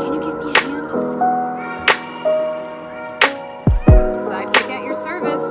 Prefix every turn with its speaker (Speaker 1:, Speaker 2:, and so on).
Speaker 1: Can you give me a hand?
Speaker 2: Sidekick at your service.